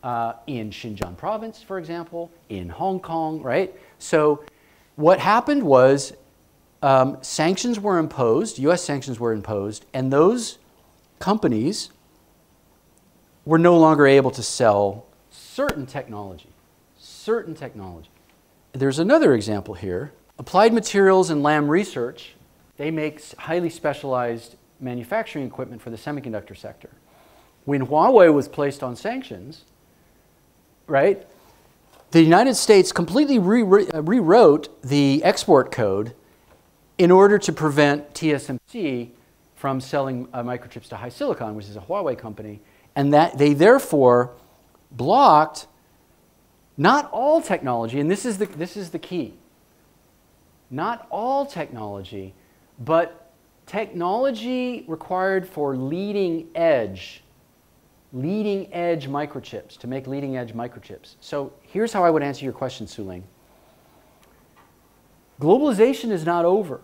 uh, in Xinjiang province, for example, in Hong Kong, right? So what happened was um, sanctions were imposed, US sanctions were imposed, and those companies were no longer able to sell certain technology. Certain technology. There's another example here. Applied Materials and Lam Research, they make highly specialized manufacturing equipment for the semiconductor sector. When Huawei was placed on sanctions, right, the United States completely re rewrote the export code in order to prevent TSMC from selling uh, microchips to HiSilicon, which is a Huawei company, and that they therefore blocked not all technology, and this is the, this is the key, not all technology, but technology required for leading edge, leading edge microchips, to make leading edge microchips. So here's how I would answer your question, Suling. Globalization is not over.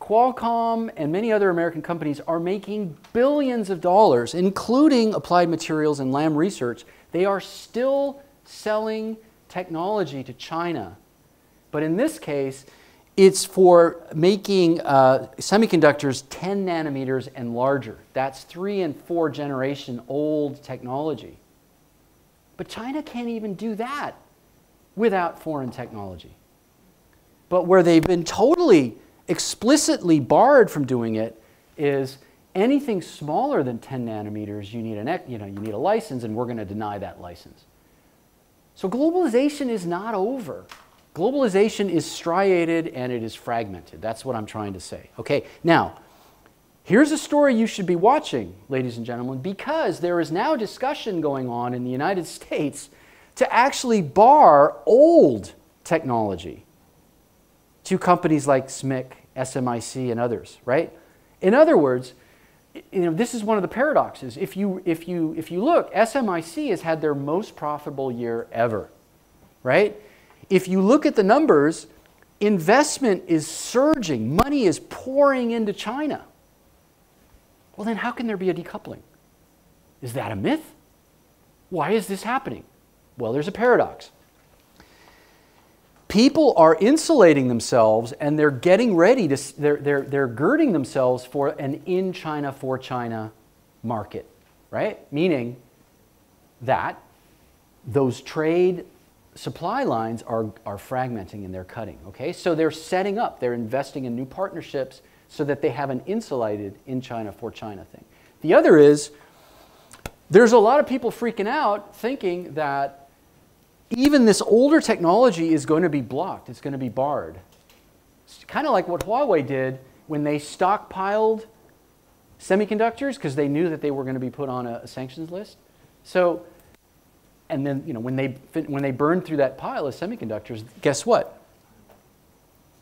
Qualcomm and many other American companies are making billions of dollars, including Applied Materials and Lam Research. They are still selling technology to China. But in this case, it's for making uh, semiconductors 10 nanometers and larger. That's three and four generation old technology. But China can't even do that without foreign technology. But where they've been totally explicitly barred from doing it is anything smaller than 10 nanometers, you need, an, you know, you need a license, and we're going to deny that license. So globalization is not over. Globalization is striated and it is fragmented. That's what I'm trying to say. Okay, now, here's a story you should be watching, ladies and gentlemen, because there is now discussion going on in the United *laughs* States to actually bar old technology to companies like SMIC, SMIC, and others, right? In other words, you know, this is one of the paradoxes. If you, if, you, if you look, SMIC has had their most profitable year ever, right? If you look at the numbers, investment is surging. Money is pouring into China. Well, then how can there be a decoupling? Is that a myth? Why is this happening? Well, there's a paradox. People are insulating themselves and they're getting ready to, they're, they're, they're girding themselves for an in China, for China market, right? Meaning that those trade supply lines are, are fragmenting and they're cutting, okay? So they're setting up, they're investing in new partnerships so that they have an insulated in China, for China thing. The other is, there's a lot of people freaking out thinking that even this older technology is going to be blocked, it's going to be barred. It's kind of like what Huawei did when they stockpiled semiconductors because they knew that they were going to be put on a, a, sanctions list. So, and then you know when they when they burned through that pile of semiconductors, guess what?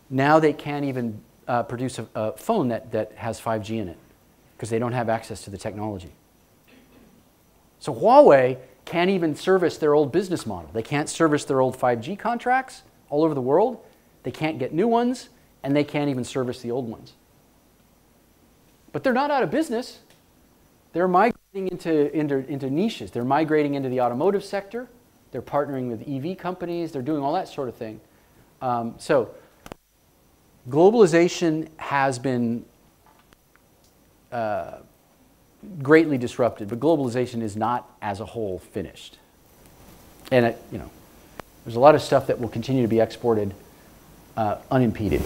Now they can't even uh, produce a, a phone that, that has 5G in it because they don't have access to the technology. So Huawei can't even service their old business model. They can't service their old 5G contracts all over the world. They can't get new ones, and they can't even service the old ones. But they're not out of business. They're migrating into, into, into niches. They're migrating into the automotive sector. They're partnering with EV companies. They're doing all that sort of thing. Um, so globalization has been uh, greatly disrupted, but globalization is not as a whole finished. And it, you know, there's a lot of stuff that will continue to be exported uh, unimpeded.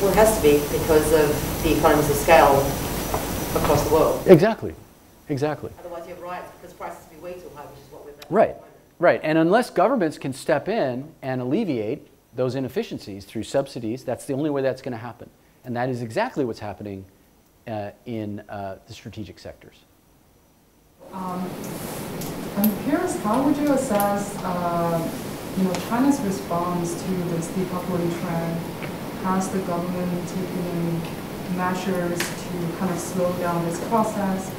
Well, it has to be because of the economies of scale across the world. Exactly, exactly. Otherwise, you have riots because prices be way too high, which is what we're. Right, right. And unless governments can step in and alleviate those inefficiencies through subsidies, that's the only way that's going to happen. And that is exactly what's happening uh, in uh, the strategic sectors. Um, I'm curious, how would you assess uh, you know, China's response to this decoupling trend? Has the government taken measures to kind of slow down this process?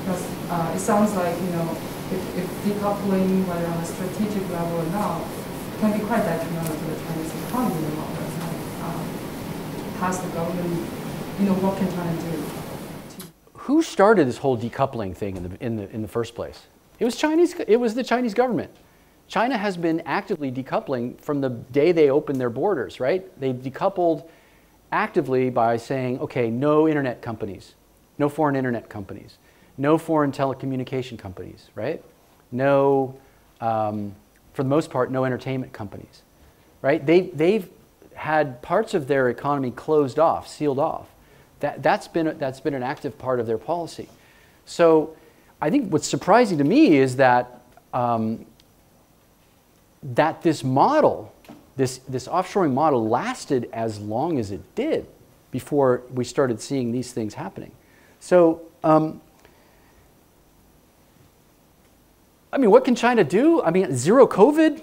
Because uh, it sounds like, you know, if, if decoupling, whether on a strategic level or not, can be quite detrimental to the Chinese economy in the long run. Has the government, you know, what can China do? Who started this whole decoupling thing in the, in the, in the first place? It was Chinese, it was the Chinese government. China has been actively decoupling from the day they opened their borders, right? They decoupled actively by saying, okay, no internet companies, no foreign internet companies, no foreign telecommunication companies, right? No, um, for the most part, no entertainment companies, right? They, they've had parts of their economy closed off, sealed off. That, that's, been, that's been an active part of their policy. So I think what's surprising to me is that, um, that this model, this, this offshoring model lasted as long as it did before we started seeing these things happening. So um, I mean, what can China do? I mean, zero COVID?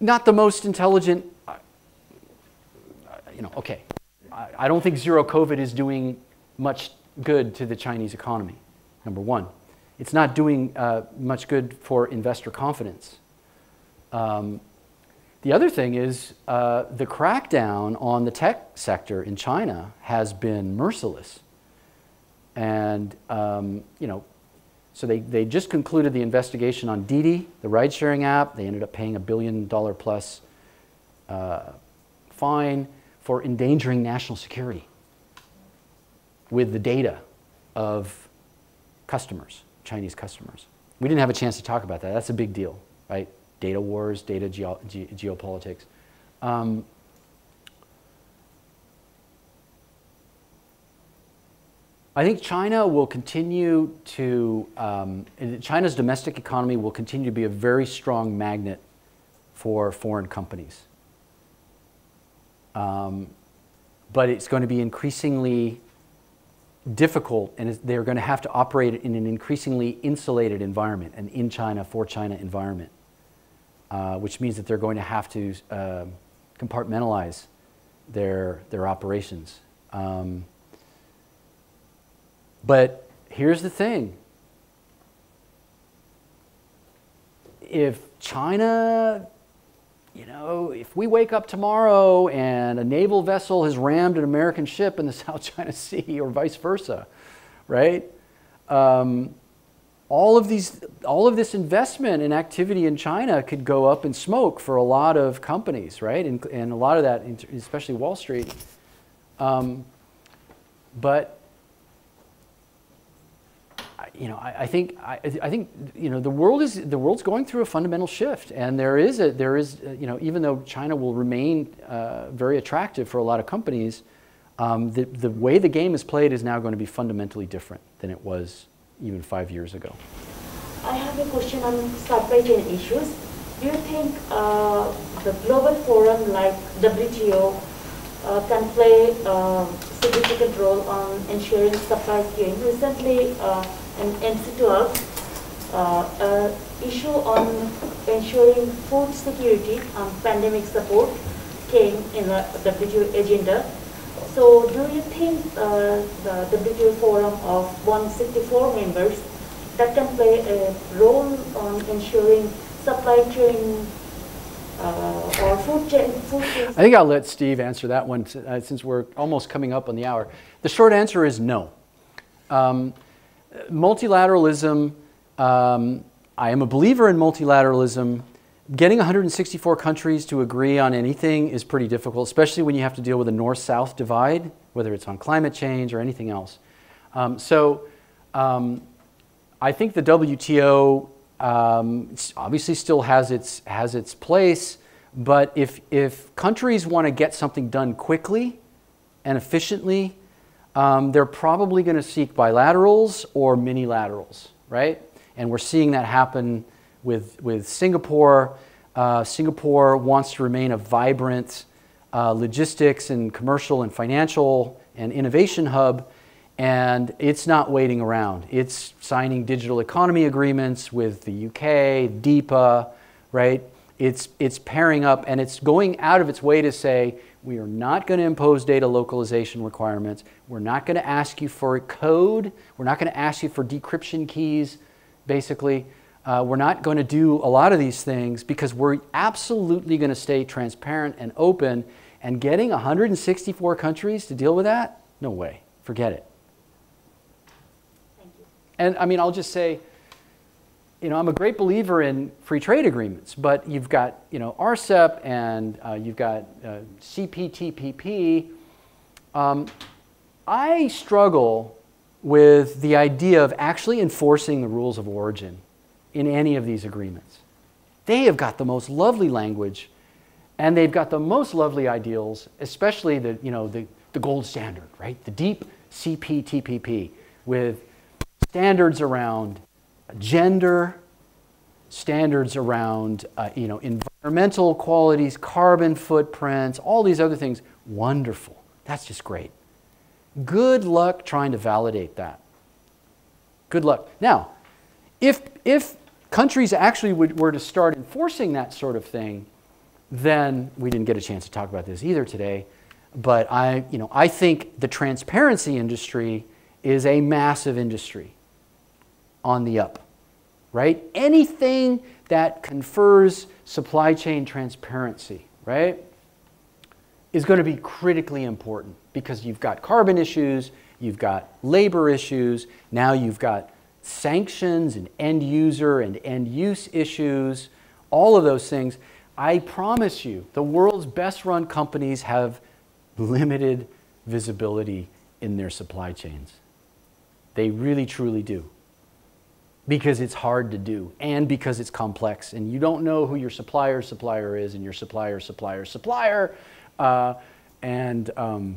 Not the most intelligent, uh, you know, okay. I, don't think zero COVID is doing much good to the Chinese economy, number one. It's not doing uh, much good for investor confidence. Um, the other thing is uh, the crackdown on the tech sector in China has been merciless. And, um, you know, so they, they just concluded the investigation on Didi, the ride sharing app. They ended up paying a billion dollar plus uh, fine for endangering national security with the data of customers, Chinese customers. We didn't have a chance to talk about that. That's a big deal, right? Data wars, data ge geopolitics. Um, I think China will continue to, um, China's domestic economy will continue to be a very strong magnet for foreign companies. Um, but it's going to be increasingly difficult and they're going to have to operate in an increasingly insulated environment, an in China, for China environment, uh, which means that they're going to have to uh, compartmentalize their, their operations. Um, but here's the thing if China you know, if we wake up tomorrow and a naval vessel has rammed an American ship in the *laughs* South China Sea or vice versa, right? Um, all of these, all of this investment and activity in China could go up in smoke for a lot of companies, right? And, and a lot of that, especially Wall Street. Um, but you know, I, I think I, I, think you know the world is the world's going through a fundamental shift, and there is a there is you know even though China will remain uh, very attractive for a lot of companies, um, the the way the game is played is now going to be fundamentally different than it was even five years ago. I have a question on supply chain issues. Do you think uh, the global forum like WTO uh, can play a significant role on ensuring supply chain? Recently, uh, an MC12 uh, issue on ensuring food security and pandemic support came in the WTO agenda. So do you think uh, the WTO forum of 164 members that can play a role on ensuring supply chain uh, or food chain, food chain? I think I'll let Steve answer that one uh, since we're almost coming up on the hour. The short answer is no. Um, multilateralism, um, I am a believer in multilateralism. Getting 164 countries to agree on anything is pretty difficult, especially when you have to deal with a north south divide, whether it's on climate change or anything else. Um, so um, I think the WTO um, obviously still has its, has its place, but if, if countries want to get something done quickly and efficiently, um, they're probably going to seek bilaterals or minilaterals, right? And we're seeing that happen with, with Singapore. Uh, Singapore wants to remain a vibrant uh, logistics and commercial and financial and innovation hub, and it's not waiting around. It's signing digital economy agreements with the UK, DEPA, right? It's, it's pairing up and it's going out of its way to say, we are not going to impose data localization requirements. We're not going to ask you for a code. We're not going to ask you for decryption keys, basically. Uh, we're not going to do a lot of these things because we're absolutely going to stay transparent and open. And getting 164 countries to deal with that? No way. Forget it. And I mean, I'll just say, you know, I'm a great believer in free trade agreements, but you've got, you know, RCEP and uh, you've got uh, CPTPP. Um, I struggle with the idea of actually enforcing the rules of origin in any of these agreements. They have got the most lovely language and they've got the most lovely ideals, especially the, you know, the, the gold standard, right? The deep CPTPP with standards around gender, standards around uh, you know, environmental qualities, carbon footprints, all these other things. Wonderful. That's just great. Good luck trying to validate that. Good luck. Now, if, if countries actually would, were to start enforcing that sort of thing, then we didn't get a chance to talk about this either today. But I, you know, I think the transparency industry is a massive industry on the up, right? Anything that confers supply chain transparency, right, is going to be critically important because you've got carbon issues, you've got labor issues, now you've got sanctions and end user and end use issues, all of those things. I promise you, the world's best run companies have limited visibility in their supply chains. They really, truly do because it's hard to do and because it's complex and you don't know who your supplier's supplier is and your supplier supplier's supplier. Uh, and um,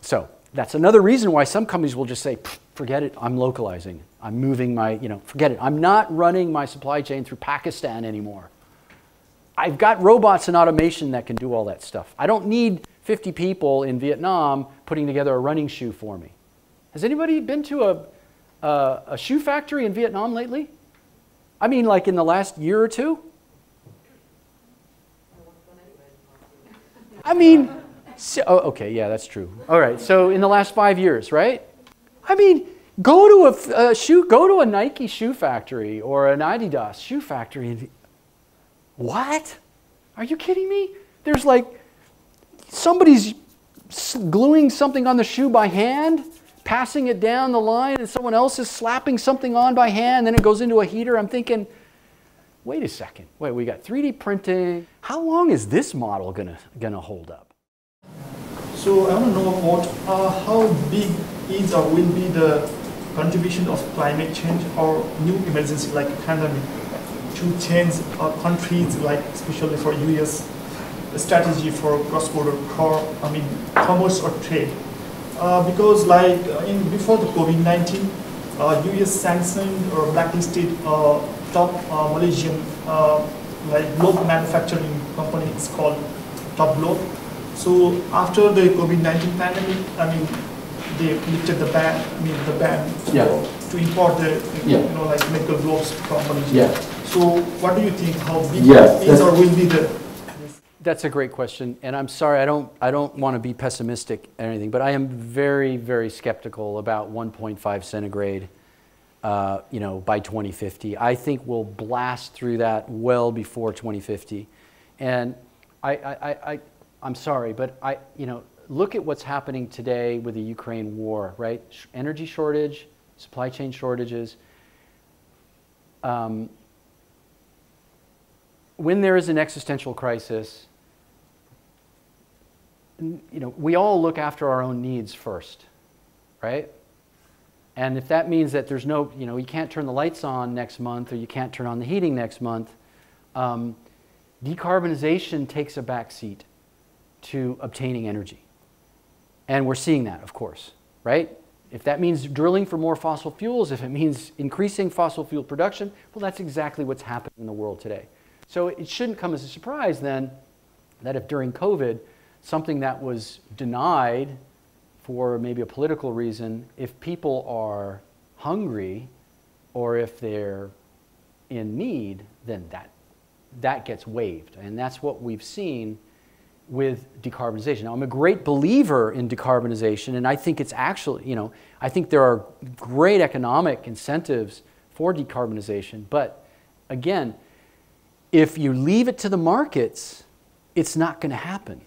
so that's another reason why some companies will just say, forget it, I'm localizing. I'm moving my, you know, forget it. I'm not running my supply chain through Pakistan anymore. I've got robots and automation that can do all that stuff. I don't need 50 people in Vietnam putting together a running shoe for me. Has anybody been to a uh, a shoe factory in Vietnam lately? I mean, like in the last year or two? I mean, so, oh, okay, yeah, that's true. All right, so in the last five years, right? I mean, go to a, a shoe, go to a Nike shoe factory or an Adidas shoe factory. what? Are you kidding me? There's like somebody's gluing something on the shoe by hand, passing it down the line, and someone else is slapping something on by hand, then it goes into a heater. I'm thinking, wait a second. Wait, we got 3D printing. How long is this model gonna, gonna hold up? So I want to know about uh, how big is or will be the contribution of climate change or new emergency like pandemic to change uh, countries like especially for US strategy for cross-border I mean commerce or trade uh, because like uh, in before the COVID-19 uh, US sanctioned or blacklisted uh, top uh, Malaysian uh, like globe manufacturing company it's called Top Glove so after the COVID-19 pandemic, I mean, they lifted the ban, I mean, the ban for- Yeah. to import the, Yeah. you know, like medical gloves companies. Yeah. So what do you think, how big Yeah, is or will be the? That's a great question, and I'm sorry, I don't, I don't want to be pessimistic or anything, but I am very, very skeptical about 1.5 centigrade, uh, you know, by 2050. I think we'll blast through that well before 2050, and I, I, I, I'm sorry, but I, you know, look at what's happening today with the Ukraine war, right? Energy shortage, supply chain shortages. Um, when there is an existential crisis, you know, we all look after our own needs first, right? And if that means that there's no, you know, you can't turn the lights on next month or you can't turn on the heating next month, um, decarbonization takes a back seat to obtaining energy. And we're seeing that, of course, right? If that means drilling for more fossil fuels, if it means increasing fossil fuel production, well, that's exactly what's happening in the world today. So it shouldn't come as a surprise then that if during COVID, something that was denied for maybe a political reason, if people are hungry or if they're in need, then that, that gets waived. And that's what we've seen with decarbonization. Now, I'm a great believer in decarbonization, and I think it's actually, you know, I think there are great economic incentives for decarbonization. But again, if you leave it to the markets, it's not going to happen.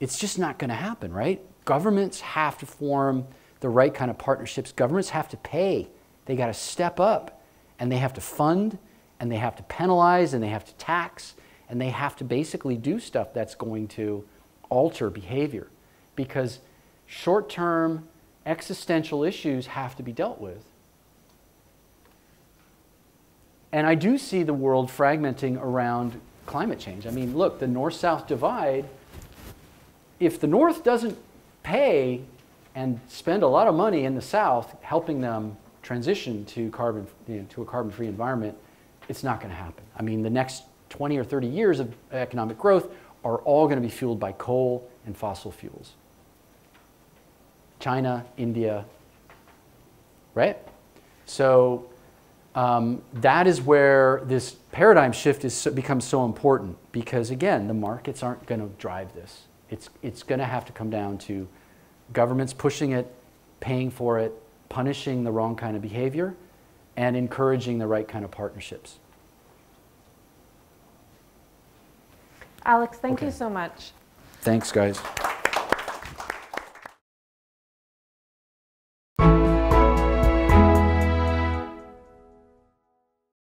It's just not going to happen, right? Governments have to form the right kind of partnerships. Governments have to pay. They got to step up and they have to fund and they have to penalize and they have to tax and they have to basically do stuff that's going to alter behavior because short term existential issues have to be dealt with. And I do see the world fragmenting around climate change. I mean, look, the north south divide, if the north doesn't pay and spend a lot of money in the south helping them transition to carbon you know, to a carbon free environment, it's not going to happen. I mean, the next 20 or 30 years of economic growth are all going to be fueled by coal and fossil fuels. China, India, right? So um, that is where this paradigm shift becomes so important because again, the markets aren't going to drive this. It's, it's going to have to come down to governments pushing it, paying for it, punishing the wrong kind of behavior, and encouraging the right kind of partnerships. Alex, thank you so much. Thanks, guys.